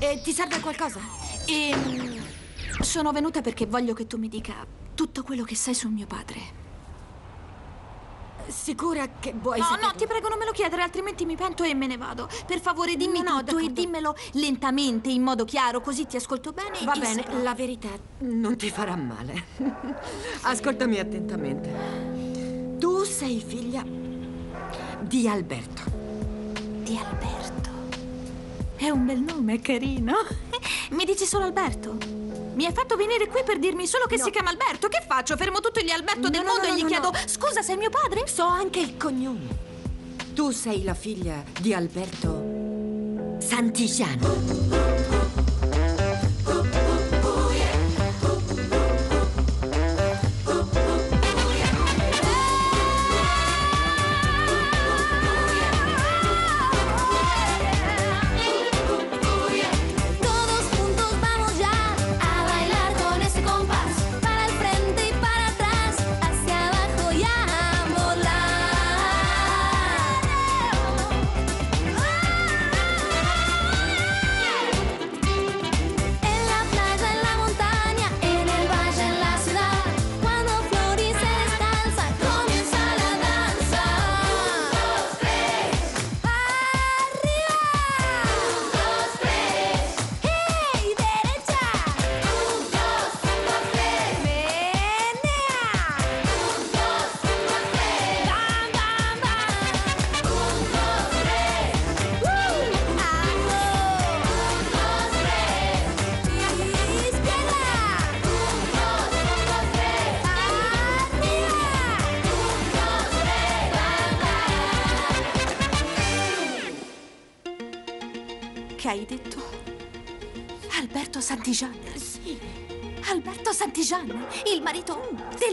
E ti serve qualcosa? Ehm, sono venuta perché voglio che tu mi dica tutto quello che sai su mio padre. Sicura che vuoi No, saperlo? no, ti prego non me lo chiedere, altrimenti mi pento e me ne vado. Per favore, dimmi No, no, tutto e d'accordo. dimmelo lentamente, in modo chiaro, così ti ascolto bene. Va e bene, saprò. la verità non ti farà male. Ascoltami attentamente. Tu sei figlia di Alberto. Di Alberto. È un bel nome, carino. Mi dici solo Alberto? Mi hai fatto venire qui per dirmi solo che No. si chiama Alberto. Che faccio? Fermo tutto gli Alberto No, del no, mondo e gli chiedo. Scusa, sei mio padre? So anche il cognome. Tu sei la figlia di Alberto Santigiano.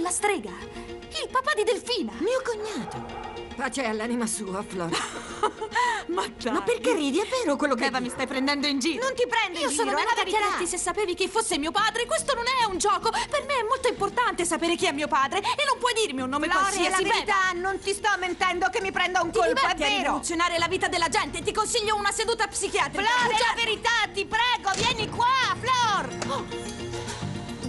Della strega. Il papà di Delfina. Mio cognato. Pace all'anima sua, Flora. Ma dai. Ma perché ridi? È vero quello che Eva, mi stai prendendo in giro. Non ti prendo Io in sono giro, è venuta la a verità. chiederti se sapevi chi fosse mio padre. Questo non è un gioco. Per me è molto importante sapere chi è mio padre. E non puoi dirmi un nome Flori, è qualsiasi. la verità, non ti sto mentendo che mi prenda un Ti colpo, è vero. rivoluzionare la vita della gente. Ti consiglio una seduta psichiatrica. Flor, è la verità, ti prego, vieni qua, Flor.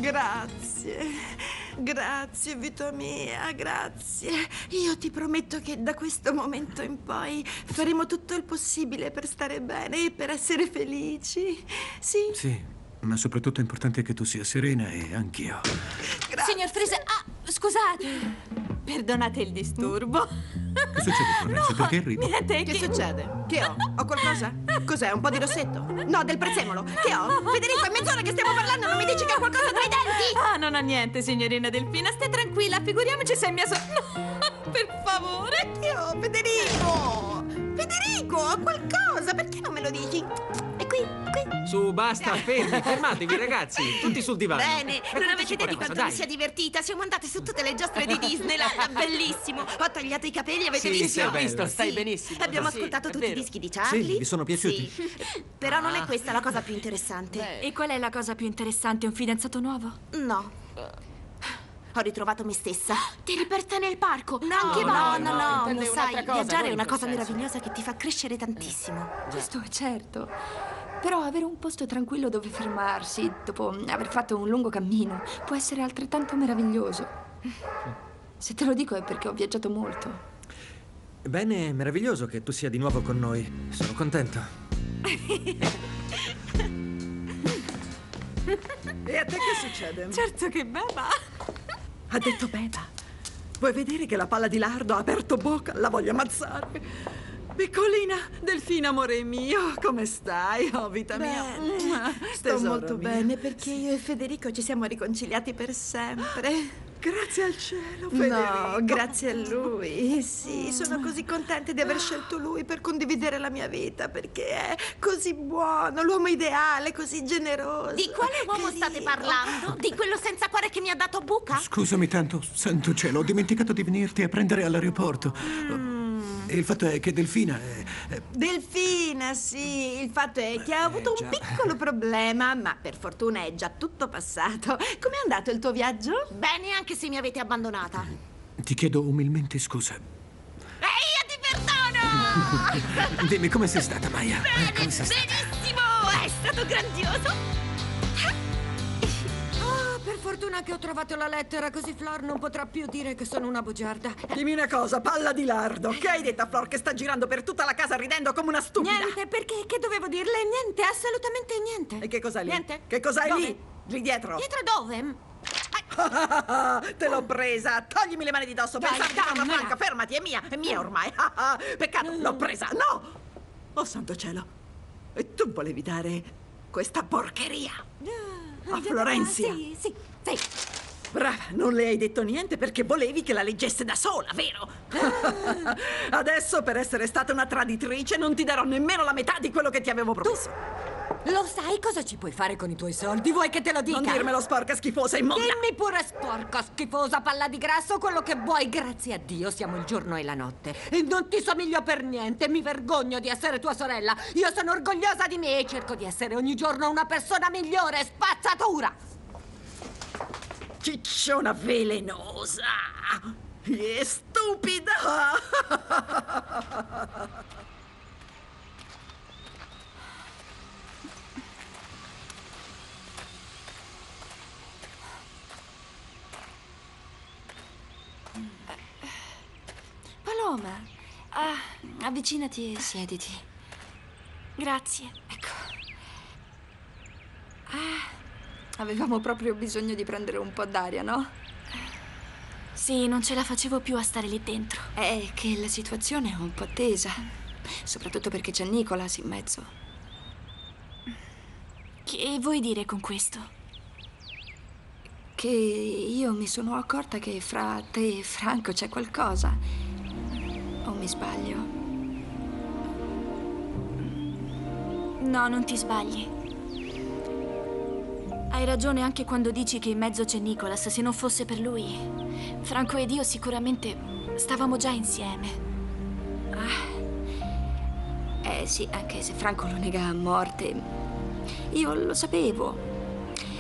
Grazie. Grazie, vita mia, grazie. Io ti prometto che da questo momento in poi faremo tutto il possibile per stare bene e per essere felici. Sì? Sì, ma soprattutto è importante che tu sia serena e anch'io. Signor Frise, ah, scusate. Perdonate il disturbo. Che succede, Florenza? Perché ridi? Niente, Che succede? Che ho? Ho qualcosa? Cos'è? Un po' di rossetto? No, del prezzemolo. Che ho? Federico, è mezz'ora che stiamo parlando, non mi dici che ho qualcosa tra i denti? Ah, non ho niente, signorina Delfina. Stai tranquilla, figuriamoci se è mia sorella. No, per favore. Che ho? Federico! Federico, ho qualcosa! Perché non me lo dici? Qui, qui. Su, basta, fermi, fermatevi ragazzi, tutti sul divano. Bene, non avete idea di quanto mi dai. sia divertita. Siamo andate su tutte le giostre di Disneyland, bellissimo. Ho tagliato i capelli, avete Sì, visto? sì, ho visto, stai benissimo. Abbiamo Sì, ascoltato tutti i vero. dischi di Charlie. Sì, vi sono piaciuti? Sì. Però non è questa la cosa più interessante. E qual è la cosa più interessante? Un fidanzato nuovo? No. Ho ritrovato me stessa. Ti riporta nel parco. No, anche no, no, no, no, no, lo un'altra sai, cosa, viaggiare è una cosa meravigliosa che ti fa crescere tantissimo. Questo è certo. Però avere un posto tranquillo dove fermarsi dopo aver fatto un lungo cammino può essere altrettanto meraviglioso. Se te lo dico è perché ho viaggiato molto. Bene, è meraviglioso che tu sia di nuovo con noi. Sono contento. E a te che succede? Certo che beva. Ha detto Beba. Vuoi vedere che la palla di lardo ha aperto bocca? La voglio ammazzare. Piccolina, Delfina, amore mio, come stai? Oh, vita mia. Mua, Sto molto mio. bene perché io e Federico ci siamo riconciliati per sempre. Grazie al cielo, Federico. No, grazie a lui. Sì, sono così contenta di aver scelto lui per condividere la mia vita perché è così buono, l'uomo ideale, così generoso. Di quale uomo state parlando? Di quello senza cuore che mi ha dato buca? Scusami tanto, santo cielo, ho dimenticato di venirti a prendere all'aeroporto. E il fatto è che Delfina è... Delfina, sì, il fatto è che ha avuto un piccolo problema, ma per fortuna è già tutto passato. Com'è andato il tuo viaggio? Bene, anche se mi avete abbandonata. Ti chiedo umilmente scusa. E io ti perdono! Dimmi come sei stata, Maya? Eh, come sei stata? Benissimo! È stato grandioso! Ah, fortuna che ho trovato la lettera, così Flor non potrà più dire che sono una bugiarda. Dimmi una cosa, palla di lardo. Che hai detto a Flor che sta girando per tutta la casa ridendo come una stupida? Niente, perché che dovevo dirle? Niente, assolutamente niente. E che cos'hai lì? Niente. Che cos'hai Dove? lì? Lì dietro. Dietro dove? Te l'ho presa! Toglimi le mani di dosso! Dai, Pensavi di farla dammela. franca! Fermati, è mia! È mia ormai! Peccato, l'ho presa! No! Oh, santo cielo! E tu volevi dare questa porcheria a Florenzia? Sì, sì, sì. Brava, non le hai detto niente perché volevi che la leggesse da sola, vero? Adesso, per essere stata una traditrice, non ti darò nemmeno la metà di quello che ti avevo promesso. Lo sai cosa ci puoi fare con i tuoi soldi? Vuoi che te lo dica? Non dirmelo sporca, schifosa, immonda! Dimmi pure sporca, schifosa, palla di grasso, quello che vuoi. Grazie a Dio siamo il giorno e la notte. E non ti somiglio per niente. Mi vergogno di essere tua sorella. Io sono orgogliosa di me e cerco di essere ogni giorno una persona migliore. Spazzatura! Cicciona velenosa! E stupida! Paloma, ah, avvicinati e siediti. Grazie. Ecco. Ah, avevamo proprio bisogno di prendere un po' d'aria, no? Sì, non ce la facevo più a stare lì dentro. È che la situazione è un po' tesa. Soprattutto perché c'è Nicolas in mezzo. Che vuoi dire con questo? Che io mi sono accorta che fra te e Franco c'è qualcosa. O mi sbaglio? No, non ti sbagli. Ragione anche quando dici che in mezzo c'è Nicholas. Se non fosse per lui, Franco ed io sicuramente stavamo già insieme. Eh sì, anche se Franco lo nega a morte. Io lo sapevo.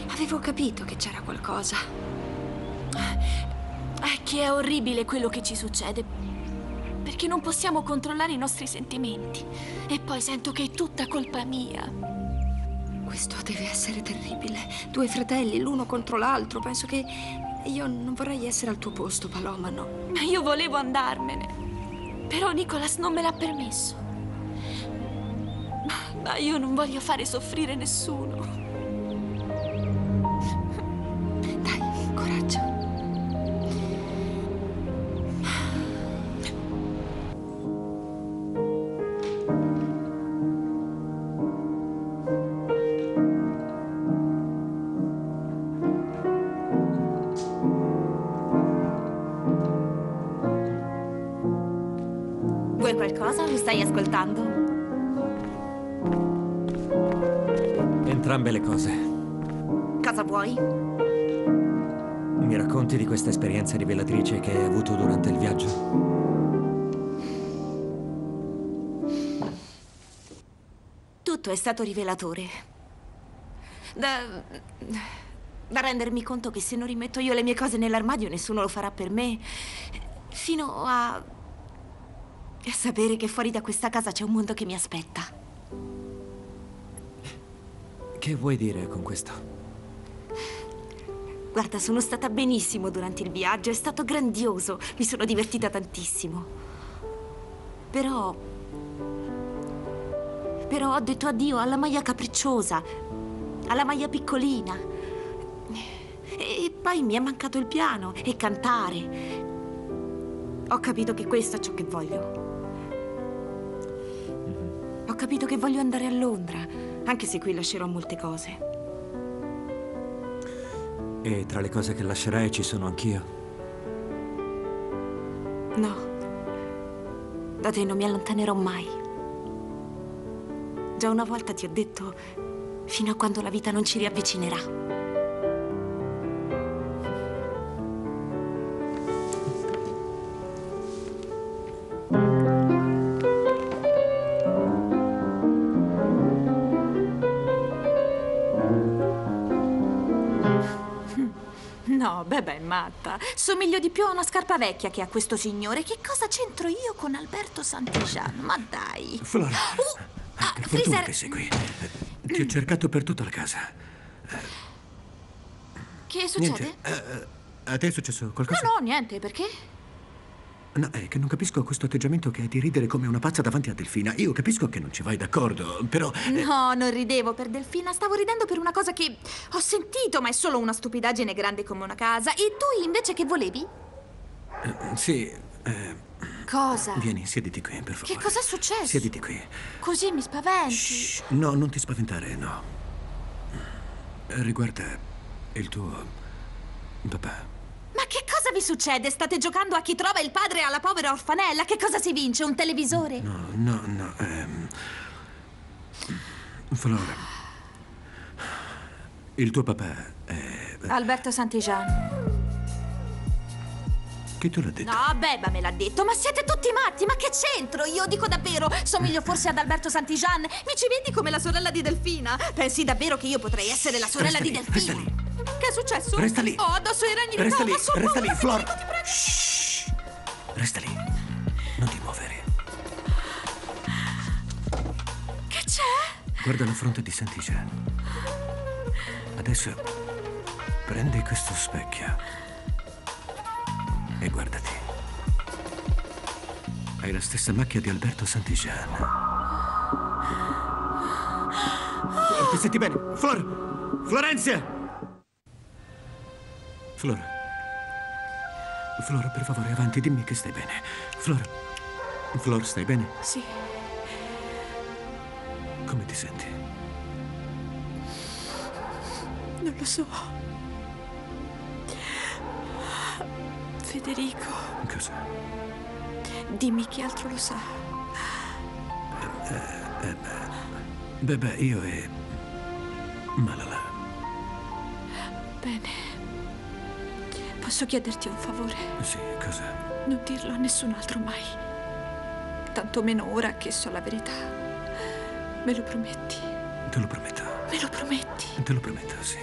Avevo capito che c'era qualcosa. È che è orribile quello che ci succede. Perché non possiamo controllare i nostri sentimenti. E poi sento che è tutta colpa mia. Questo deve essere terribile. Due fratelli, l'uno contro l'altro. Penso che io non vorrei essere al tuo posto, Paloma, no. Ma io volevo andarmene. Però Nicholas non me l'ha permesso. Ma io non voglio fare soffrire nessuno. Ascoltando? Entrambe le cose. Cosa vuoi? Mi racconti di questa esperienza rivelatrice che hai avuto durante il viaggio? Tutto è stato rivelatore. Da, da rendermi conto che se non rimetto io le mie cose nell'armadio nessuno lo farà per me. Fino a... a sapere che fuori da questa casa c'è un mondo che mi aspetta. Che vuoi dire con questo? Guarda, sono stata benissimo durante il viaggio, è stato grandioso, mi sono divertita tantissimo. Però... Però ho detto addio alla maglia capricciosa, alla maglia piccolina. E poi mi è mancato il piano e cantare. Ho capito che questo è ciò che voglio. Ho capito che voglio andare a Londra, anche se qui lascerò molte cose. E tra le cose che lascerai ci sono anch'io. No, da te non mi allontanerò mai. Già una volta ti ho detto, fino a quando la vita non ci riavvicinerà. Matta. Somiglio di più a una scarpa vecchia che a questo signore. Che cosa c'entro io con Alberto Santigian? Ma dai. Flora, Uh, ah, per Freezer. che sei qui. Ti ho cercato per tutta la casa. Che succede? Niente. eh, eh, a te è successo qualcosa? No, no, niente, perché? No, è che non capisco questo atteggiamento che hai di ridere come una pazza davanti a Delfina. Io capisco che non ci vai d'accordo, però... eh, No, non ridevo per Delfina, stavo ridendo per una cosa che ho sentito, ma è solo una stupidaggine grande come una casa. E tu invece che volevi? eh, sì, eh, Cosa? vieni, siediti qui, per favore. Che cos'è successo? Siediti qui. Così mi spaventi. Shh, no, non ti spaventare, no. Riguarda il tuo papà. Ma che cosa vi succede? State giocando a chi trova il padre alla povera orfanella? Che cosa si vince? Un televisore? No, no, no. ehm, Flora. Il tuo papà è... Alberto Santigian. Chi te l'ha detto? No, Beba me l'ha detto, ma siete tutti matti, ma che c'entro? Io dico davvero, somiglio forse ad Alberto Santigian? Mi ci vedi come la sorella di Delfina? Pensi davvero che io potrei essere la sorella Resta di lì, Delfina? Che è successo? Resta lì. Ho addosso i ragni Resta di lì, resta lì, Flora. Flora. Shh. Resta lì. Non ti muovere. Che c'è? Guarda la fronte di Santigian. Adesso prendi questo specchio e guardati. Hai la stessa macchia di Alberto Santigian. Ti senti bene? Flor! Florenzia! Flora. Flora, per favore, avanti, dimmi che stai bene. Flora. Flor, stai bene? Sì, Come ti senti? non lo so. Federico, Cosa? dimmi chi altro lo sa. Beh, beh, io e... Malala. Bene. Posso chiederti un favore? Sì, cosa? Non dirlo a nessun altro mai. Tantomeno ora che so la verità. Me lo prometti? Te lo prometto. Me lo prometti? Te lo prometto, sì.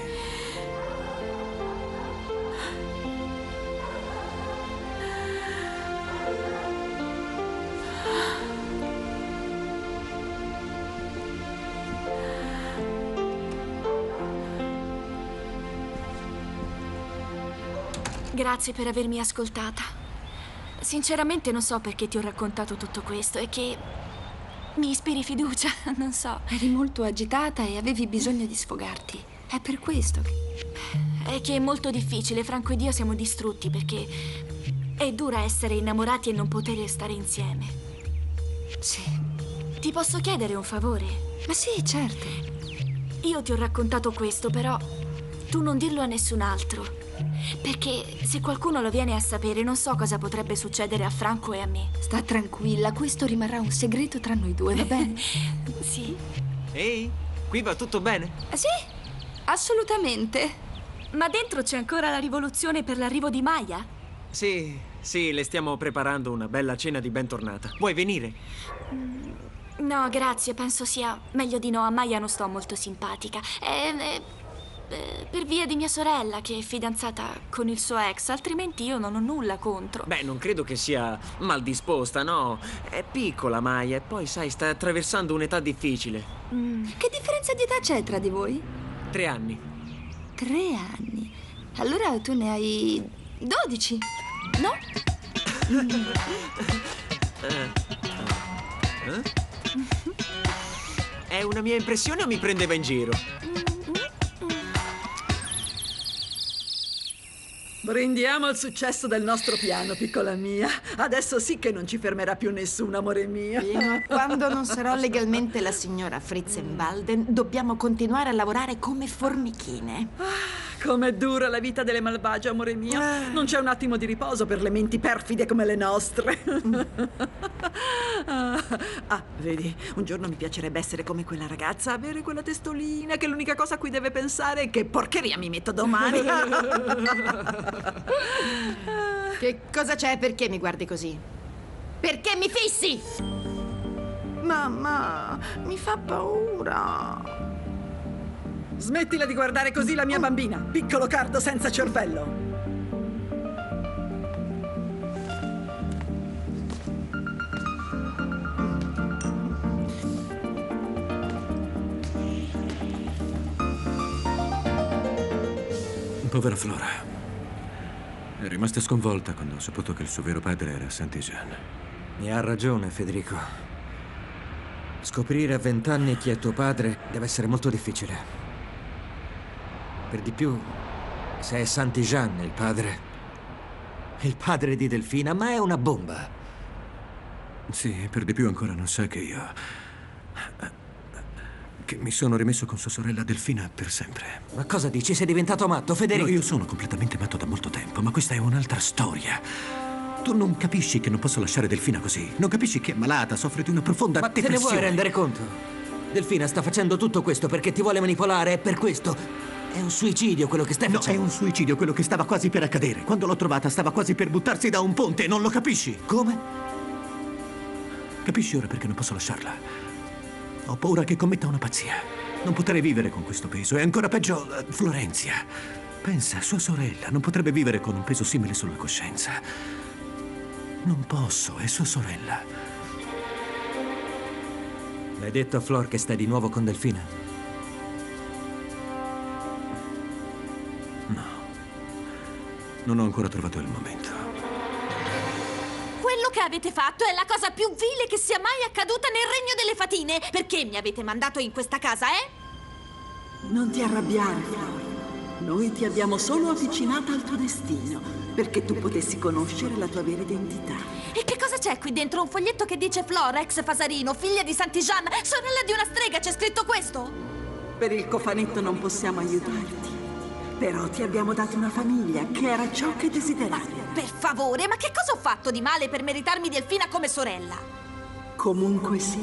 Grazie per avermi ascoltata. Sinceramente non so perché ti ho raccontato tutto questo e che mi ispiri fiducia, non so. Eri molto agitata e avevi bisogno di sfogarti. È per questo che... È che è molto difficile, Franco ed io siamo distrutti perché è dura essere innamorati e non poter stare insieme. Sì. Ti posso chiedere un favore? Ma sì, certo. Io ti ho raccontato questo, però tu non dirlo a nessun altro. Perché se qualcuno lo viene a sapere, non so cosa potrebbe succedere a Franco e a me. Sta tranquilla, questo rimarrà un segreto tra noi due, va bene? Sì? Ehi, qui va tutto bene? Ah, sì, assolutamente. Ma dentro c'è ancora la rivoluzione per l'arrivo di Maya? Sì, sì, le stiamo preparando una bella cena di bentornata. Vuoi venire? No, grazie, penso sia meglio di no. A Maya non sto molto simpatica. È, è- è per via di mia sorella che è fidanzata con il suo ex, altrimenti io non ho nulla contro. Beh, non credo che sia mal disposta, no? È piccola Maya e poi, sai, sta attraversando un'età difficile. Che differenza di età c'è tra di voi? Tre anni. Tre anni. Allora tu ne hai dodici, no? È una mia impressione o mi prendeva in giro? Brindiamo al successo del nostro piano, piccola mia. Adesso sì che non ci fermerà più nessuno, amore mio. Fino a quando non sarò legalmente la signora Fritzenbalden, dobbiamo continuare a lavorare come formichine. Com'è dura la vita delle malvagie, amore mio. Non c'è un attimo di riposo per le menti perfide come le nostre. ah, vedi, un giorno mi piacerebbe essere come quella ragazza, avere quella testolina che l'unica cosa a cui deve pensare è che porcheria mi metto domani. Che cosa c'è? Perché mi guardi così? Perché mi fissi? Mamma, mi fa paura. Smettila di guardare così la mia bambina, piccolo cardo senza cervello. Povera Flora. È rimasta sconvolta quando ha saputo che il suo vero padre era Sant'Isan. Ne ha ragione, Federico. Scoprire a vent'anni chi è tuo padre deve essere molto difficile. Per di più, se è Saint-Jean il padre. Il padre di Delfina, ma è una bomba. Sì, per di più ancora non sa che io... che mi sono rimesso con sua sorella Delfina per sempre. Ma cosa dici? Sei diventato matto, Federico? No, io sono completamente matto da molto tempo, ma questa è un'altra storia. Tu non capisci che non posso lasciare Delfina così. Non capisci che è malata, soffre di una profonda Ma te ne depressione. vuoi rendere conto? Delfina sta facendo tutto questo perché ti vuole manipolare, è per questo. È un suicidio quello che stai No, è facendo. un suicidio quello che stava quasi per accadere. Quando l'ho trovata stava quasi per buttarsi da un ponte, non lo capisci? Come? Capisci ora perché non posso lasciarla? Ho paura che commetta una pazzia. Non potrei vivere con questo peso. E ancora peggio, eh, Florenzia. Pensa, sua sorella non potrebbe vivere con un peso simile sulla coscienza. Non posso, è sua sorella. L'hai detto a Flor che stai di nuovo con Delfina? Non ho ancora trovato il momento. Quello che avete fatto è la cosa più vile che sia mai accaduta nel regno delle fatine. Perché mi avete mandato in questa casa, eh? Non ti arrabbiare, Flora. Noi ti abbiamo solo avvicinata al tuo destino, perché tu potessi conoscere la tua vera identità. E che cosa c'è qui dentro? Un foglietto che dice Flora, ex Fasarino, figlia di Santijan, sorella di una strega, c'è scritto questo? Per il cofanetto non possiamo aiutarti. Però ti abbiamo dato una famiglia, che era ciò che desideravi. Per favore, ma che cosa ho fatto di male per meritarmi Delfina come sorella? Comunque sia,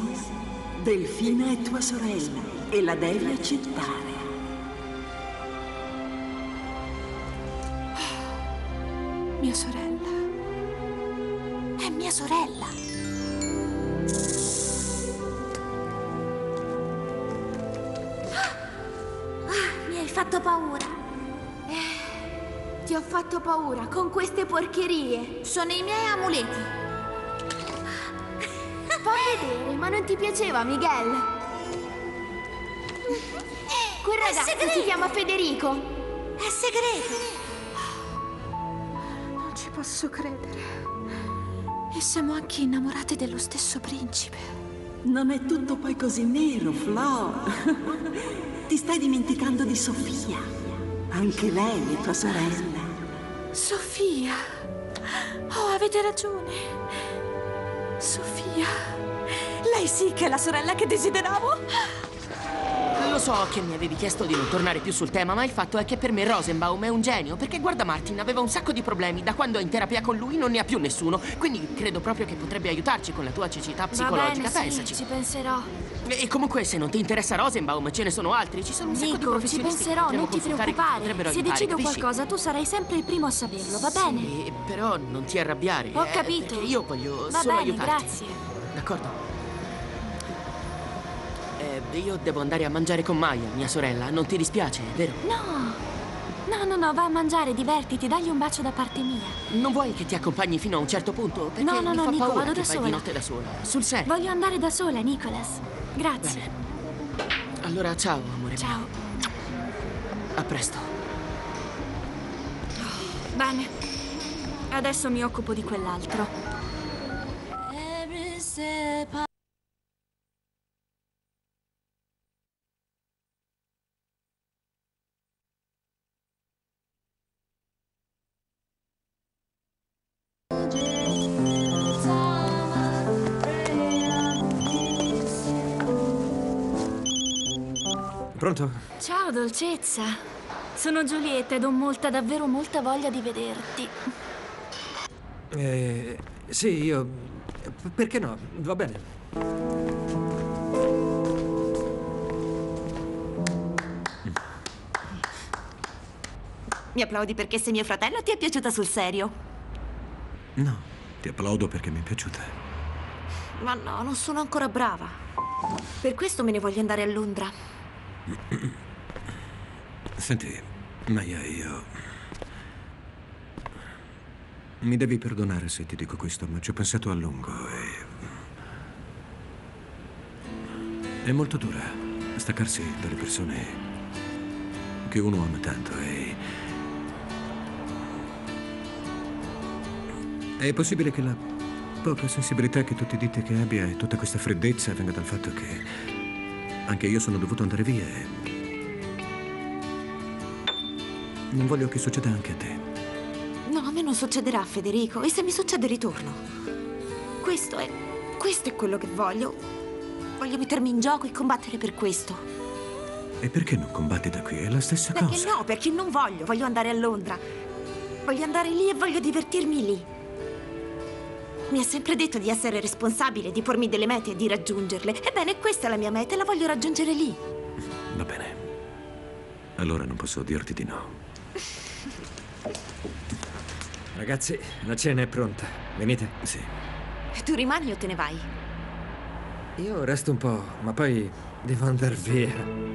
Delfina è tua sorella e la devi accettare. Mia sorella. È mia sorella. Ah, mi hai fatto paura. Ti ho fatto paura con queste porcherie. Sono i miei amuleti. Fa vedere, ma non ti piaceva, Miguel? Quel È ragazzo segreto. si chiama Federico. È segreto. Non ci posso credere. E siamo anche innamorate dello stesso principe. Non è tutto poi così nero, Flo. Ti stai dimenticando di Sofia. Anche lei è tua sorella. Sofia. Oh, avete ragione. Sofia. Lei sì che è la sorella che desideravo. Lo so che mi avevi chiesto di non tornare più sul tema, ma il fatto è che per me Rosenbaum è un genio. Perché guarda Martin, aveva un sacco di problemi. Da quando è in terapia con lui non ne ha più nessuno. Quindi credo proprio che potrebbe aiutarci con la tua cecità psicologica. Va bene, Pensaci. sì, ci penserò. E comunque, se non ti interessa Rosenbaum, ce ne sono altri. Ci sono un sacco di Nico, ci professionisti che penserò, non ti preoccupare. Se aiutare, decido capisci? qualcosa, tu sarai sempre il primo a saperlo, va bene? Sì, però non ti arrabbiare. Ho eh, capito. io voglio Va solo bene, aiutarti. grazie. D'accordo. Eh, io devo andare a mangiare con Maya, mia sorella. Non ti dispiace, vero? No, no, no, no, va a mangiare, divertiti, dagli un bacio da parte mia. Non vuoi che ti accompagni fino a un certo punto? Perché No, no, mi no, Nico, paura vado da di sola. notte da sola. Sul serio. Voglio andare da sola, Nicholas. Grazie. Bene. Allora, ciao, amore Ciao. mio. A presto. Bene. Adesso mi occupo di quell'altro. Pronto? Ciao, dolcezza. Sono Giulietta ed ho molta, davvero molta voglia di vederti. Eh, sì, io... Perché no? Va bene. Mi applaudi perché sei mio fratello ti è piaciuta sul serio? No, ti applaudo perché mi è piaciuta. Ma no, non sono ancora brava. Per questo me ne voglio andare a Londra. Senti, Maya, io... Mi devi perdonare se ti dico questo, ma ci ho pensato a lungo e... È molto dura staccarsi dalle persone che uno ama tanto e... È possibile che la poca sensibilità che tu ti dite che abbia e tutta questa freddezza venga dal fatto che anche io sono dovuto andare via e non voglio che succeda anche a te. No, a me non succederà, Federico. E se mi succede, ritorno. Questo è. Questo è quello che voglio. Voglio mettermi in gioco e combattere per questo. E perché non combatti da qui? È la stessa Perché cosa. no? Perché non voglio. Voglio andare a Londra. Voglio andare lì e voglio divertirmi lì. Mi ha sempre detto di essere responsabile, di pormi delle mete e di raggiungerle. Ebbene, questa è la mia meta e la voglio raggiungere lì. Va bene. Allora non posso dirti di no. Ragazzi, la cena è pronta. Venite? Sì. Tu rimani o te ne vai? Io resto un po', ma poi devo andare via.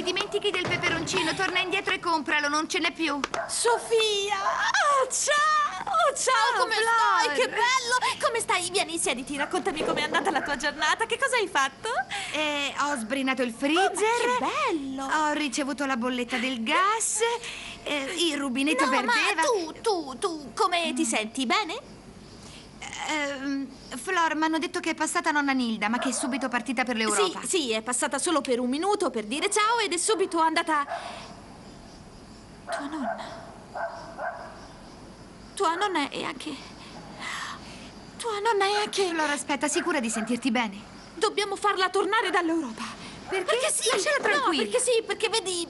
Ti dimentichi del peperoncino, torna indietro e compralo, non ce n'è più. Sofia! Ah, ciao! Ciao, come Flor! stai? Che bello! Come stai? Vieni, siediti, raccontami com'è andata la tua giornata. Che cosa hai fatto? Eh, ho sbrinato il freezer. Oh, che bello! Ho ricevuto la bolletta del gas. eh, il rubinetto No, ma perdeva. tu, tu, tu, come ti senti? Bene? Ehm, Flor, mi hanno detto che è passata nonna Nilda, ma che è subito partita per l'Europa. Sì, sì, è passata solo per un minuto per dire ciao ed è subito andata... Tua nonna. Tua nonna è anche... Tua nonna è anche... Flor, aspetta, sicura di sentirti bene? Dobbiamo farla tornare dall'Europa. Perché? sì, Lasciala tranquilla. No, perché sì, perché vedi...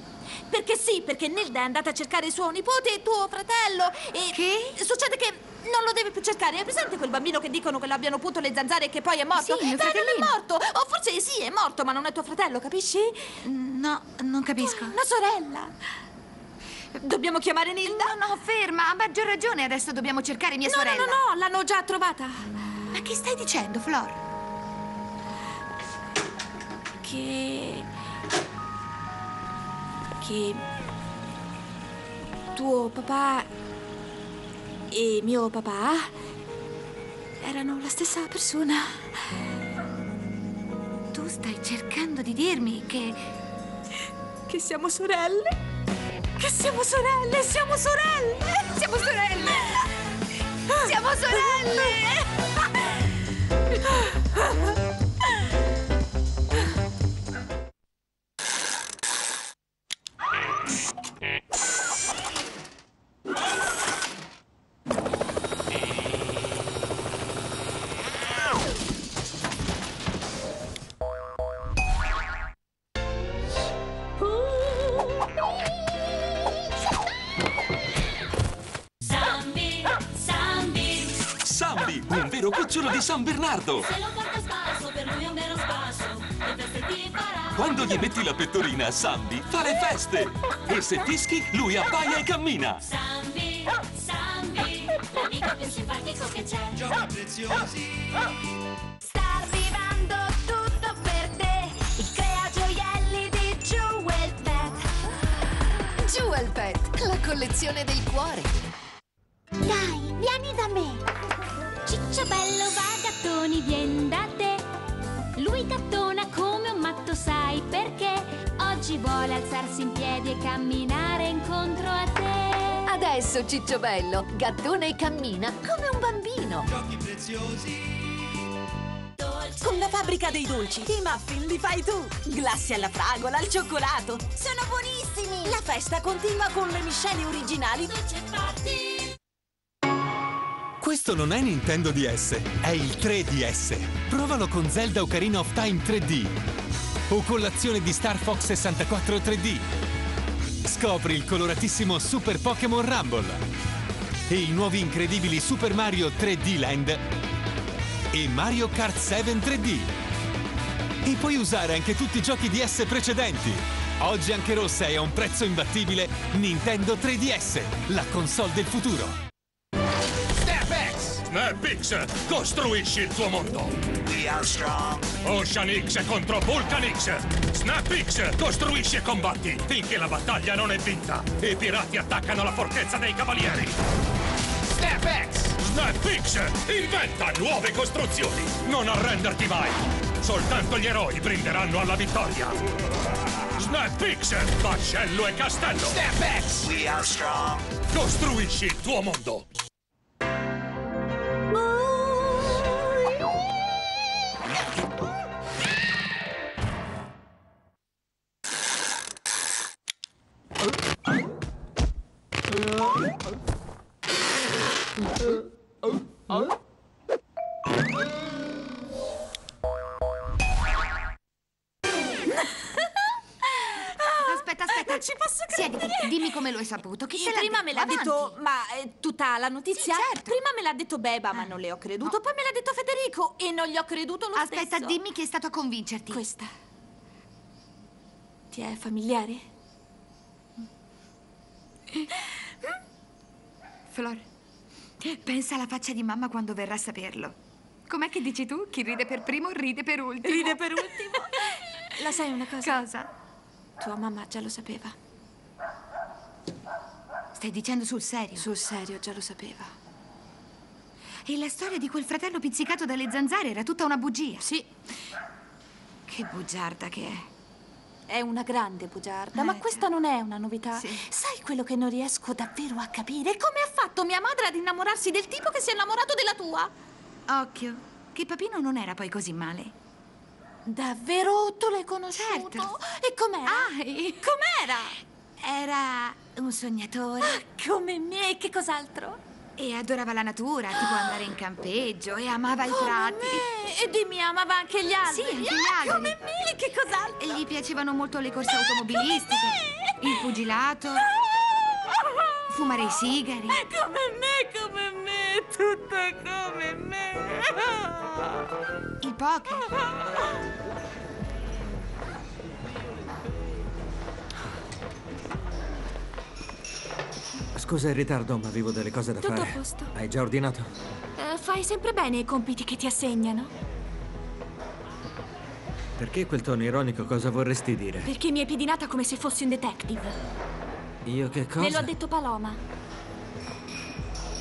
Perché sì, perché Nilda è andata a cercare suo nipote e tuo fratello e... Che? Succede che non lo deve più cercare. È presente quel bambino che dicono che l'abbiano punto le zanzare e che poi è morto? Sì, Beh, non fratellino. è morto. O forse sì, è morto, ma non è tuo fratello, capisci? No, non capisco. Una sorella. Dobbiamo chiamare Nilda? No, no, ferma, ha maggior ragione. Adesso dobbiamo cercare mia no, sorella. no, no, no, l'hanno già trovata. Ma che stai dicendo, Flor? Che... Che... Tuo papà e mio papà erano la stessa persona. Tu stai cercando di dirmi che... Che siamo sorelle? Che siamo sorelle, siamo sorelle! Siamo sorelle! Siamo sorelle! Di San Bernardo. se lo porta a spasso, per lui è un vero spasso. Le feste ti farà. Quando gli metti la pettorina a Sambi, fa le feste. E se fischi, lui appaia e cammina. Zambi, Zambi, l'amico più simpatico che c'è. Giochi preziosi. Sta arrivando tutto per te. Il crea gioielli di Jewel Pet. Jewel Pet, la collezione del cuore. Oggi vuole alzarsi in piedi e camminare incontro a te. Adesso, Ciccio Bello, gattona e cammina come un bambino. Con la fabbrica dei dolci, i muffin li fai tu. Glassi alla fragola, al cioccolato. Sono buonissimi! La festa continua con le miscele originali. Questo non è Nintendo DS, è il 3DS. Provalo con Zelda Ocarina of Time 3D o con l'azione di Star Fox 64 3D. Scopri il coloratissimo Super Pokémon Rumble e i nuovi incredibili Super Mario 3D Land e Mario Kart 7 3D. E puoi usare anche tutti i giochi DS precedenti. Oggi anche rossa è a un prezzo imbattibile Nintendo 3DS, la console del futuro. SnapX! SnapX, costruisci il tuo mondo! Are! Ocean X contro Vulcan X! SnapX, costruisci e combatti finché la battaglia non è vinta! I pirati attaccano la fortezza dei cavalieri! SnapX! SnapX, inventa nuove costruzioni! Non arrenderti mai! Soltanto gli eroi brinderanno alla vittoria. Snapix, vascello e castello. Snapix! We are strong. Costruisci il tuo mondo. Tutta la notizia? Sì, certo. Prima me l'ha detto Beba, ma non le ho creduto. Poi me l'ha detto Federico e non gli ho creduto lo Aspetta, stesso. dimmi chi è stato a convincerti. Questa. Ti è familiare? Flor, pensa alla faccia di mamma quando verrà a saperlo. Com'è che dici tu? Chi ride per primo ride per ultimo. Ride per ultimo? La sai una cosa? Cosa? Tua mamma già lo sapeva. Stai dicendo sul serio? Sul serio, già lo sapeva. E la storia di quel fratello pizzicato dalle zanzare era tutta una bugia? Sì. Che bugiarda che è. È una grande bugiarda, Eh, ma questa non è una novità. Sì. Sai quello che non riesco davvero a capire? Come ha fatto mia madre ad innamorarsi del tipo che si è innamorato della tua? Occhio, che Papino non era poi così male. Davvero? Tu l'hai conosciuto? Certo. E com'era? Ah, e- Com'era? Era un sognatore Ah, come me, che cos'altro? e adorava la natura, tipo andare in campeggio e amava i Come prati. me. E dimmi, amava anche gli altri? Sì, anche Ah, gli altri. Come me, che cos'altro? E gli piacevano molto le corse automobilistiche, il pugilato, fumare i sigari. Come me, come me, tutto come me. Il poker. Scusa il ritardo, ma avevo delle cose da Tutto fare. a posto. Hai già ordinato? Eh, fai sempre bene i compiti che ti assegnano. Perché quel tono ironico cosa vorresti dire? Perché mi hai pedinata come se fossi un detective. Io che cosa? Me lo ha detto Paloma.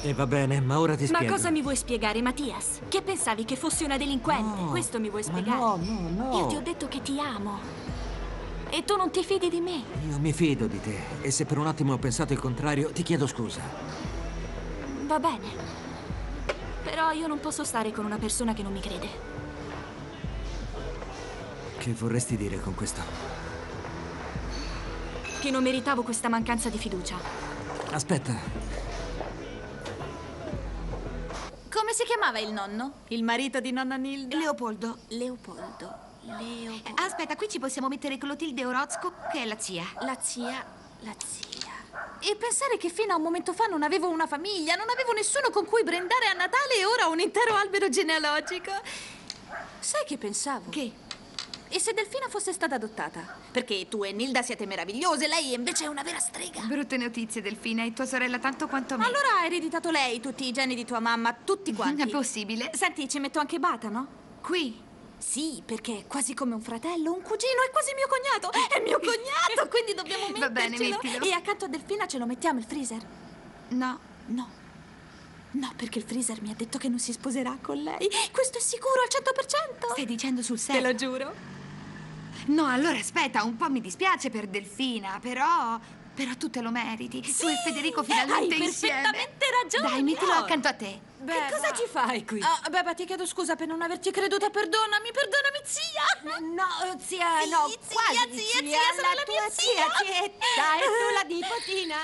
E va bene, ma ora ti Ma spiego. cosa mi vuoi spiegare, Mattias? Che pensavi che fossi una delinquente? No, Questo mi vuoi ma spiegare? no, no, no. Io ti ho detto che ti amo. E tu non ti fidi di me. Io mi fido di te. E se per un attimo ho pensato il contrario, ti chiedo scusa. Va bene. Però io non posso stare con una persona che non mi crede. Che vorresti dire con questo? Che non meritavo questa mancanza di fiducia. Aspetta, Come si chiamava il nonno? Il marito di nonna Nilda? Leopoldo. Leopoldo. Leopoldo. Aspetta, qui ci possiamo mettere Clotilde Orozco, che è la zia. La zia, la zia. E pensare che fino a un momento fa non avevo una famiglia, non avevo nessuno con cui brindare a Natale e ora ho un intero albero genealogico. Sai che pensavo? Che? E se Delfina fosse stata adottata? Perché tu e Nilda siete meravigliose, lei invece è una vera strega. Brutte notizie, Delfina, e tua sorella tanto quanto me. Allora ha ereditato lei tutti i geni di tua mamma, tutti quanti. È possibile. Senti, ci metto anche Bata, no? Qui. Sì, perché è quasi come un fratello, un cugino, è quasi mio cognato. È mio cognato, quindi dobbiamo mettercelo. Va bene, mettilo. E accanto a Delfina ce lo mettiamo il freezer. No. No. No, perché il freezer mi ha detto che non si sposerà con lei. Questo è sicuro al 100%. Stai dicendo sul serio? Te lo giuro. No, allora aspetta, un po' mi dispiace per Delfina, però. Però tu te lo meriti. tu e Federico finalmente hai insieme. perfettamente ragione. Dai, mettilo accanto a te. Che cosa ci fai qui? Ah, Beba, ti chiedo scusa per non averti creduta. Perdonami, perdonami, zia. No, zia, Sì, no, zia, quasi zia, zia, sono la la tua mia zia, zia. Tietta, e tu la nipotina.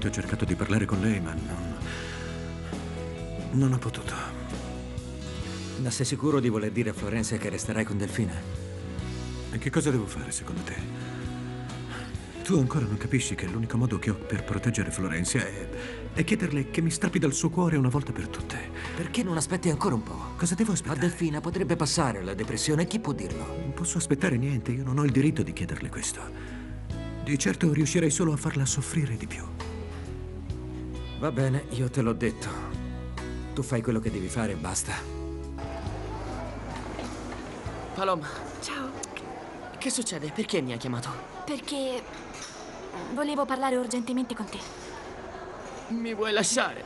Notte ho cercato di parlare con lei, ma non. Non ho potuto. Ma sei sicuro di voler dire a Florencia che resterai con Delfina? E che cosa devo fare, secondo te? Tu ancora non capisci che l'unico modo che ho per proteggere Florenzia è, è chiederle che mi strappi dal suo cuore una volta per tutte. Perché non aspetti ancora un po'? Cosa devo aspettare? A Delfina potrebbe passare la depressione, chi può dirlo? Non posso aspettare niente, io non ho il diritto di chiederle questo. Di certo riuscirei solo a farla soffrire di più. Va bene, io te l'ho detto. Tu fai quello che devi fare e basta. Paloma, Ciao. che succede? Perché mi hai chiamato? Perché volevo parlare urgentemente con te. Mi vuoi lasciare?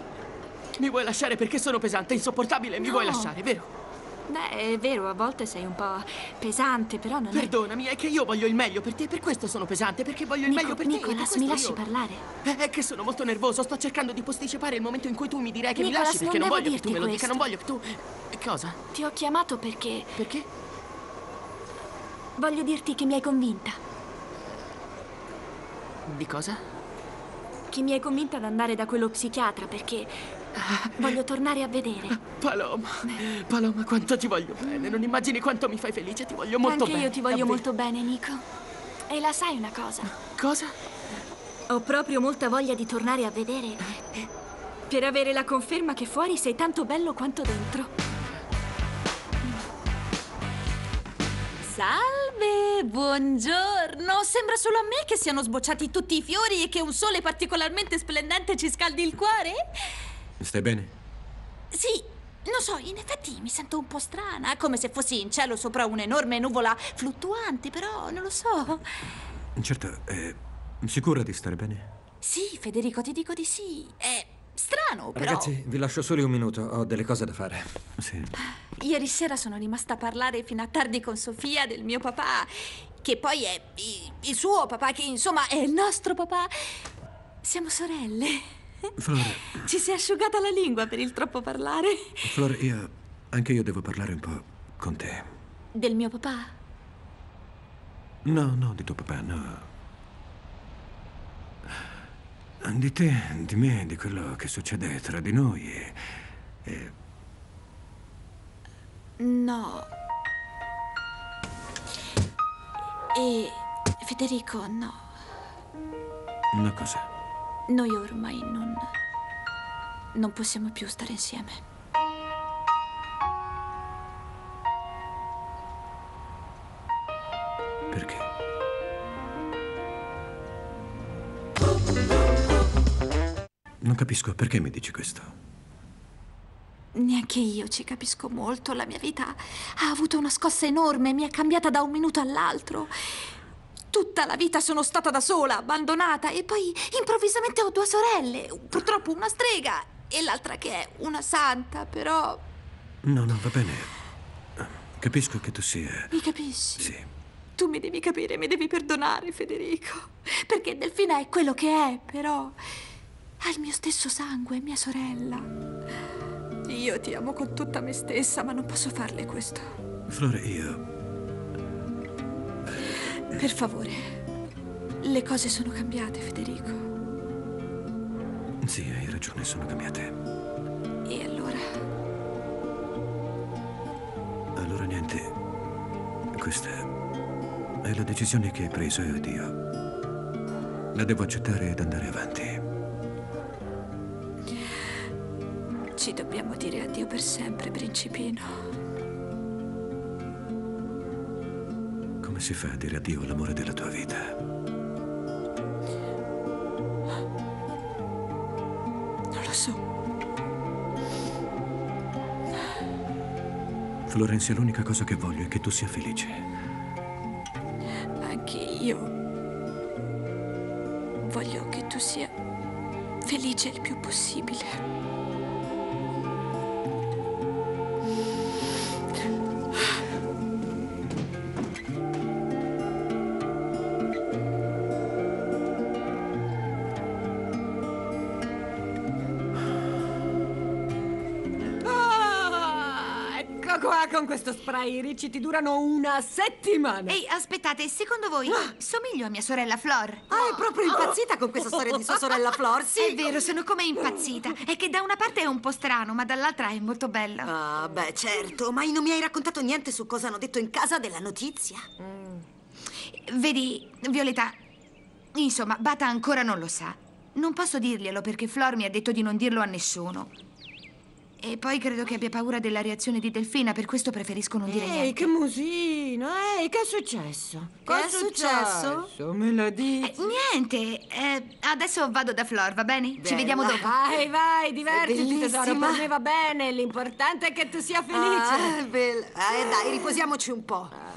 Mi vuoi lasciare perché sono pesante, insopportabile, mi No. vuoi lasciare, vero? Beh, è vero, a volte sei un po' pesante, però non Perdonami, è che io voglio il meglio per te, per questo sono pesante, perché voglio il Nico, meglio per te. e per Nicolas, mi lasci io- parlare? Eh, È che sono molto nervoso, sto cercando di posticipare il momento in cui tu mi dirai che mi Nicolas, lasci, perché non non, voglio che tu me lo dirti dica, non voglio che tu... Eh, Cosa? Ti ho chiamato perché... Perché? Voglio dirti che mi hai convinta. Di cosa? Che mi hai convinta ad andare da quello psichiatra perché voglio tornare a vedere. Paloma, Paloma, quanto ti voglio bene, non immagini quanto mi fai felice, ti voglio molto Anche bene. io ti voglio davvero. molto bene, Nico. E la sai una cosa? Cosa? Ho proprio molta voglia di tornare a vedere. Per avere la conferma che fuori sei tanto bello quanto dentro. Salve, buongiorno. Sembra solo a me che siano sbocciati tutti i fiori e che un sole particolarmente splendente ci scaldi il cuore? Stai bene? Sì, non so, in effetti mi sento un po' strana, come se fossi in cielo sopra un'enorme nuvola fluttuante, però non lo so. Certo, è sicura di stare bene? Sì, Federico, ti dico di sì. È strano, però. Ragazzi, vi lascio soli un minuto, ho delle cose da fare. Sì. Ieri sera sono rimasta a parlare fino a tardi con Sofia del mio papà, che poi è il suo papà, che insomma è il nostro papà. Siamo sorelle. Flor, Ci si è asciugata la lingua per il troppo parlare. Flor, io... Anche io devo parlare un po' con te. Del mio papà? No, no, di tuo papà, no. Di te, di me, di quello che succede tra di noi e... e- No. E Federico, no. Una cosa. Noi ormai non. non possiamo più stare insieme. Perché? Non capisco perché mi dici questo. Neanche io ci capisco molto. La mia vita ha avuto una scossa enorme, mi è cambiata da un minuto all'altro. Tutta la vita sono stata da sola, abbandonata, e poi improvvisamente ho due sorelle. Purtroppo una strega e l'altra che è una santa, però. No, no, va bene. Capisco che tu sia... Mi capisci? Sì. Tu mi devi capire, mi devi perdonare, Federico. Perché Delfina è quello che è, però. Ha il mio stesso sangue, mia sorella. Io ti amo con tutta me stessa, ma non posso farle questo. Flore, io... Per favore. Le cose sono cambiate, Federico. Sì, hai ragione, sono cambiate. E allora? Allora niente. Questa è la decisione che hai preso io la devo accettare ed andare avanti. Ci dobbiamo dire addio per sempre, principino. Si fa a dire addio all'amore della tua vita? Non lo so. Florenzia, l'unica cosa che voglio è che tu sia felice. Anche io. Voglio che tu sia felice il più possibile. Questo spray, i ricci ti durano una settimana. Ehi, aspettate, secondo voi somiglio a mia sorella Flor? Ah, è proprio impazzita con questa storia di sua sorella Flor, sì. È vero, sono come impazzita. È che da una parte è un po' strano, ma dall'altra è molto bello. Ah, beh, certo, ma non mi hai raccontato niente su cosa hanno detto in casa della notizia. Vedi, Violeta, insomma, Bata ancora non lo sa. Non posso dirglielo perché Flor mi ha detto di non dirlo a nessuno. E poi credo che abbia paura della reazione di Delfina, per questo preferisco non dire Ehi, niente. che musino! Ehi, che è successo? Che è successo? Me lo dici? Eh, niente, eh, adesso vado da Flor, va bene? Ci vediamo dopo. Vai, vai, divertiti, tesoro. Per me va bene. L'importante è che tu sia felice. Ah, bella. Eh, dai, riposiamoci un po'. Ah,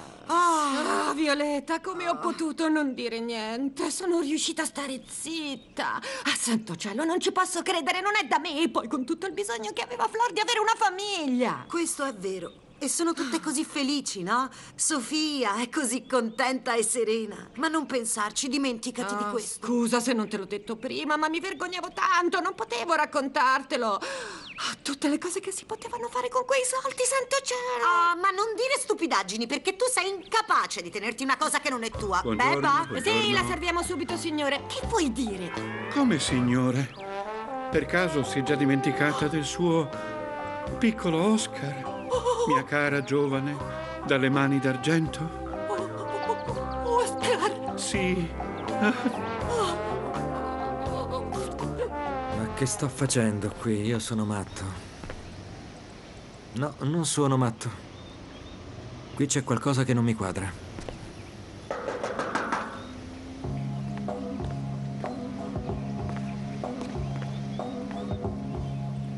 Violetta, come ho potuto non dire niente? Sono riuscita a stare zitta. Ah, santo cielo, non ci posso credere, non è da me. Poi con tutto il bisogno che aveva Flor di avere una famiglia. Questo è vero. E sono tutte così felici, no? Sofia è così contenta e serena. Ma non pensarci, dimenticati di Ah, questo. Scusa se non te l'ho detto prima, ma mi vergognavo tanto, non potevo raccontartelo. Ah, tutte le cose che si potevano fare con quei soldi, santo cielo. Ah, ma non dire stupidaggini, perché tu sei incapace di tenerti una cosa che non è tua. Buongiorno, Beba? buongiorno. Sì, la serviamo subito, signore. Che vuoi dire? Come signore? Per caso si è già dimenticata del suo piccolo Oscar? Mia cara giovane, dalle mani d'argento? Oscar! Sì. Ma che sto facendo qui? Io sono matto. No, non sono matto. Qui c'è qualcosa che non mi quadra.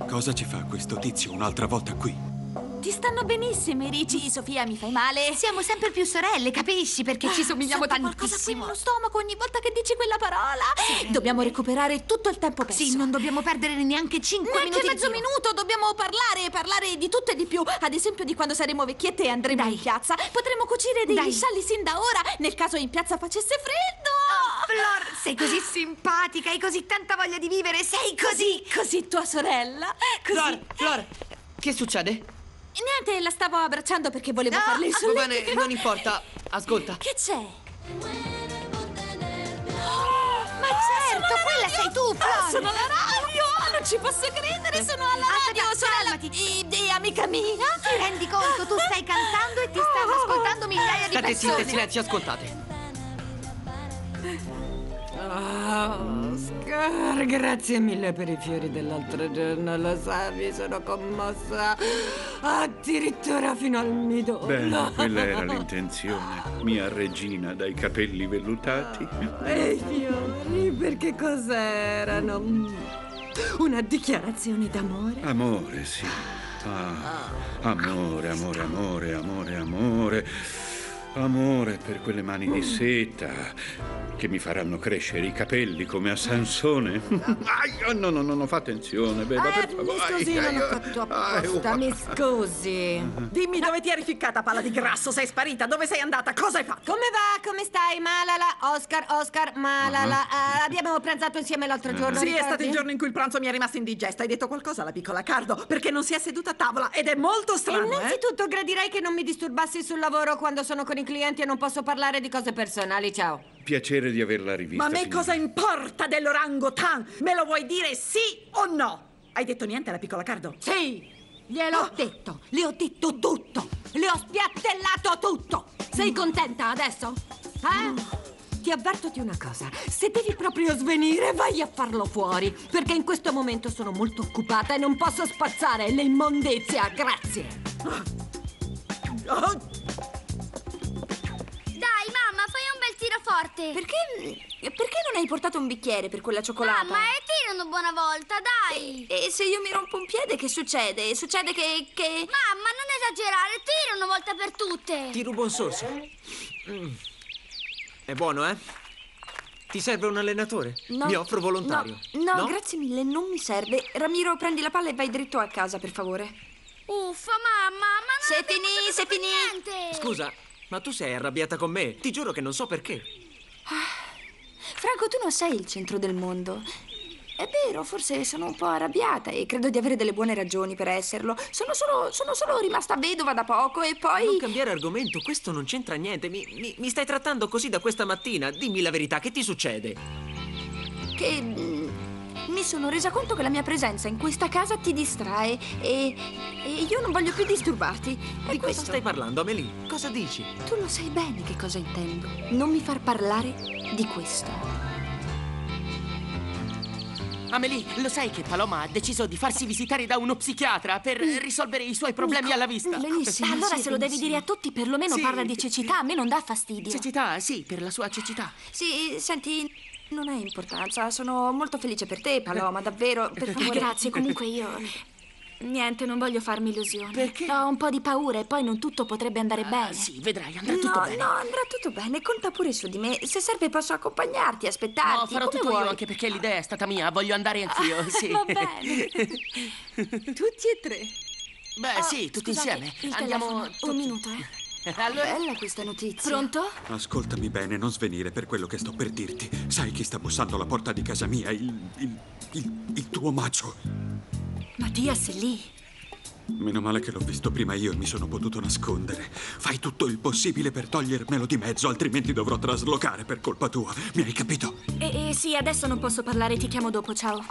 Cosa ci fa questo tizio un'altra volta qui? Ti stanno benissimo i ricci, Sofia, mi fai male? Siamo sempre più sorelle, capisci? Perché ci somigliamo tantissimo. nello stomaco ogni volta che dici quella parola. Dobbiamo recuperare tutto il tempo perso. Sì, non dobbiamo perdere neanche cinque Neanche minuti. mezzo zio. minuto, dobbiamo parlare, parlare di tutto e di più. Ad esempio di quando saremo vecchiette e andremo in piazza. Potremo cucire degli Dai. scialli sin da ora, nel caso in piazza facesse freddo. Flor, sei così simpatica, hai così tanta voglia di vivere, sei così. Così tua sorella. Così. Flor, Flor, che succede? Niente, la stavo abbracciando perché volevo farle il Va solletico. bene, non importa. Ascolta. Che c'è? Ma certo, quella sei tu, Flor. Ah, sono alla radio! Ah, non ci posso credere, sono alla radio! Aspetta, sono alla... calmati. E, e amica mia! Ti rendi conto? Tu stai cantando e ti stanno ascoltando migliaia di State persone. zitte, silenzio, ascoltate. Ah, Oscar, grazie mille per i fiori dell'altro giorno, lo sai, mi sono commossa addirittura fino al midollo. Beh, quella era l'intenzione. Mia regina dai capelli vellutati. E i fiori, perché cos'erano? Una dichiarazione d'amore? Amore, sì. Ah, amore, amore, amore, amore, amore. Amore per quelle mani di seta che mi faranno crescere i capelli come a Sansone. Ai, oh, no, no, no, no, fa attenzione, beba, per Eh, favore. mi scusi, Ai, non ho fatto ai, apposta, oh. mi scusi. Dimmi dove ti eri ficcata, palla di grasso. Sei sparita. Dove sei andata? Cosa hai fatto? Come va? Come stai? Malala, Oscar, Oscar, Malala. Ah, abbiamo pranzato insieme l'altro giorno. Sì, è ricordi? stato il giorno in cui il pranzo mi è rimasto indigesta. Hai detto qualcosa alla piccola Cardo perché non si è seduta a tavola ed è molto strano. eh? Innanzitutto gradirei che non mi disturbassi sul lavoro quando sono con i clienti e non posso parlare di cose personali. Ciao. Piacere di averla rivista. Ma a me signora. cosa importa dell'orangotan? Me lo vuoi dire sì o no? Hai detto niente alla piccola Cardo? Sì, gliel'ho detto, le ho detto tutto, le ho spiattellato tutto. Sei contenta adesso? Eh? Ti avverto di una cosa, se devi proprio svenire vai a farlo fuori, perché in questo momento sono molto occupata e non posso spazzare l'immondizia, grazie. Dai, forte. Perché, perché non hai portato un bicchiere per quella cioccolata? Mamma, e tira una buona volta, dai. E se io mi rompo un piede, che succede? Succede che... che... Mamma, non esagerare, tira una volta per tutte. Ti rubo un sorso. Mm. È buono, eh? Ti serve un allenatore? No, Mi offro volontario. No, no, grazie mille, non mi serve. Ramiro, prendi la palla e vai dritto a casa, per favore. Uffa, mamma, ma non Se finì, se finì. niente. Scusa, ma tu sei arrabbiata con me? Ti giuro che non so perché. Franco, tu non sei il centro del mondo. È vero, forse sono un po' arrabbiata e credo di avere delle buone ragioni per esserlo. Sono solo, sono solo rimasta vedova da poco e poi... Non cambiare argomento, questo non c'entra niente. Mi, mi- mi stai trattando così da questa mattina. Dimmi la verità, che ti succede? che mm, mi sono resa conto che la mia presenza in questa casa ti distrae e, e io non voglio più disturbarti. Di cosa questo. stai parlando, Amelie? Cosa dici? Tu lo sai bene che cosa intendo. Non mi far parlare di questo. Amelie, lo sai che Paloma ha deciso di farsi visitare da uno psichiatra per risolvere i suoi problemi alla vista? Beh, allora se lo devi dire a tutti, perlomeno Sì. parla di cecità. A me non dà fastidio. Cecità, sì, per la sua cecità. Sì, senti, non ha importanza. Sono molto felice per te, Paloma, davvero. Per favore. Grazie, comunque io... Niente, non voglio farmi illusioni. Perché? Ho un po' di paura e poi non tutto potrebbe andare bene. Sì, vedrai, andrà No, tutto bene. no, andrà tutto bene. Conta pure su di me. Se serve posso accompagnarti, No, aspettarti. farò come tutto vuoi. io anche perché l'idea è stata mia. Voglio andare anch'io, sì. Va bene. Tutti e tre. Beh, Ah, sì, tutti scusate, insieme. Andiamo. telefono. Un minuto, eh. Allora, Bella questa notizia. Pronto? Ascoltami bene, non svenire per quello che sto per dirti. Sai chi sta bussando alla porta di casa mia? Il. il. il, il tuo macio. Mattias è lì. Meno male che l'ho visto prima io e mi sono potuto nascondere. Fai tutto il possibile per togliermelo di mezzo, altrimenti dovrò traslocare per colpa tua. Mi hai capito? Eh, eh, sì, adesso non posso parlare, ti chiamo dopo, ciao.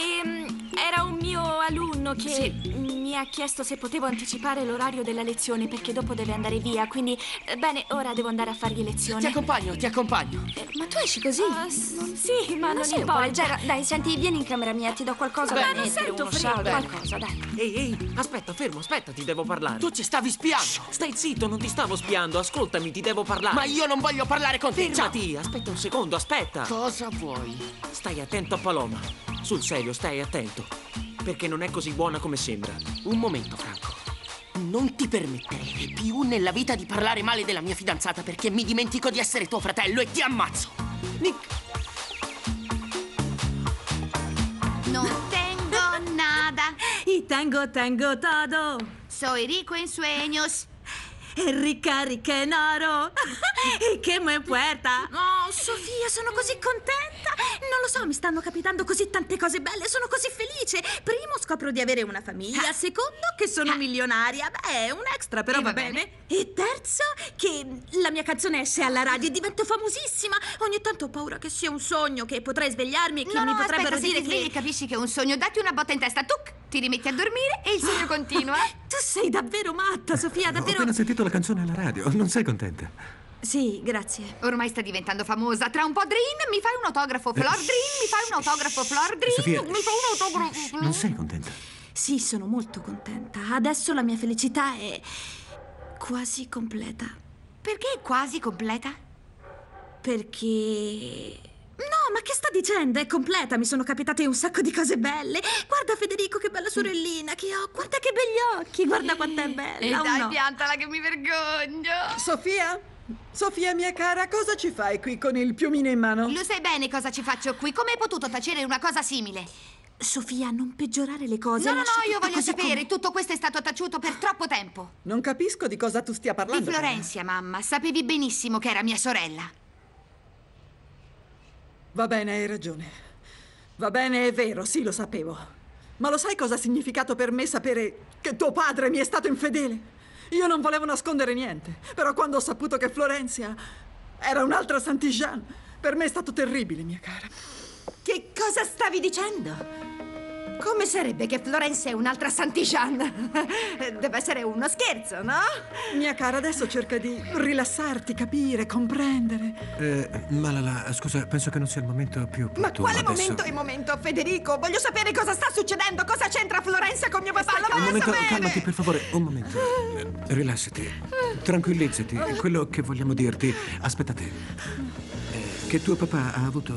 Ehm, era un mio alunno che mi ha chiesto se potevo anticipare l'orario della lezione perché dopo deve andare via, quindi eh, bene, ora devo andare a fargli lezione. ti accompagno, ti accompagno. Eh, Ma tu esci così? sì, ma non sei un po' importa. leggera. Dai, senti, vieni in camera mia, ti do qualcosa Beh, da non mettere, sento uno freddo. Bene. qualcosa, dai. Ehi, ehi, aspetta, fermo, aspetta, ti devo parlare. Tu ci stavi spiando. Stai zitto, non ti stavo spiando, ascoltami, ti devo parlare. Ma io non voglio parlare con te. Ciao. Fermati, aspetta un secondo, aspetta. Cosa vuoi? Stai attento a Paloma. Sul serio, stai attento. Perché non è così buona come sembra. Un momento, Franco. Non ti permetterei più nella vita di parlare male della mia fidanzata perché mi dimentico di essere tuo fratello e ti ammazzo. Nick, No tengo nada. Y tengo, tengo todo. Soy rico en sueños. E rica, rica en oro. e che me puerta. Oh, Sofia, sono così contenta! Non lo so, mi stanno capitando così tante cose belle, sono così felice. Primo, scopro di avere una famiglia. Secondo, che sono milionaria. Beh, è un extra, però E va va bene. E terzo, che la mia canzone esce alla radio e divento famosissima. Ogni tanto ho paura che sia un sogno, che potrei svegliarmi e che No, mi no, potrebbero aspetta, se dire ti svegli che... capisci che è un sogno. Datti una botta in testa, tuc, ti rimetti a dormire e il sogno continua. Tu sei davvero matta, Sofia, Ho davvero... appena sentito la canzone alla radio, non sei contenta? Sì, grazie. Ormai sta diventando famosa. Tra un po' Dream mi fai un autografo. Flor Dream mi fai un autografo. Flor Dream Sofia, mi fai un autografo. Non sei contenta? Sì, sono molto contenta. Adesso la mia felicità è quasi completa. Perché è quasi completa? Perché... No, ma che sta dicendo? È completa, mi sono capitate un sacco di cose belle. Guarda Federico, che bella sorellina che ho. Guarda che begli occhi, guarda quanto è bella. E dai, no? piantala che mi vergogno. Sofia? Sofia, mia cara, cosa ci fai qui con il piumino in mano? Lo sai bene cosa ci faccio qui? Come hai potuto tacere una cosa simile? Sofia, non peggiorare le cose. No, no, no, io voglio sapere. com'è. Tutto questo è stato taciuto per troppo tempo. Non capisco di cosa tu stia Di parlando. cara. Florenzia, mamma. Sapevi benissimo che era mia sorella. Va bene, hai ragione. Va bene, è vero, sì, lo sapevo. Ma lo sai cosa ha significato per me sapere che tuo padre mi è stato infedele? Io non volevo nascondere niente, però quando ho saputo che Florenzia era un'altra Sant'Jean, per me è stato terribile, mia cara. Che cosa stavi dicendo? Come sarebbe che Florenzia è un'altra Sant'Jean? Deve essere uno scherzo, no? Mia cara, adesso cerca di rilassarti, capire, comprendere. Eh, Malala, scusa, penso che non sia il momento più opportuno Ma quale adesso. momento è momento, Federico? Voglio sapere cosa sta succedendo. Cosa c'entra Florenzia con mio papà? Lo Un voglio momento, sapere. calmati, per favore, un momento. Eh, Rilassati, tranquillizzati. Quello che vogliamo dirti, aspetta te. Eh, Che tuo papà ha avuto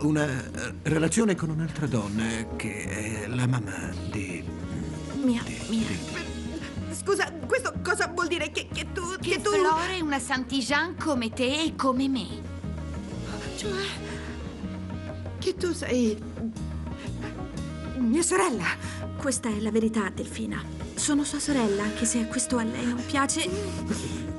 una eh, relazione con un'altra donna che è la mamma di... Mia, mia. Scusa, questo cosa vuol dire? Che, che tu... Che, Che, tu... Flore è una Sant'Jean come te e come me. Cioè... Che tu sei... Mia sorella. Questa è la verità, Delfina. Sono sua sorella, anche se questo a lei non piace.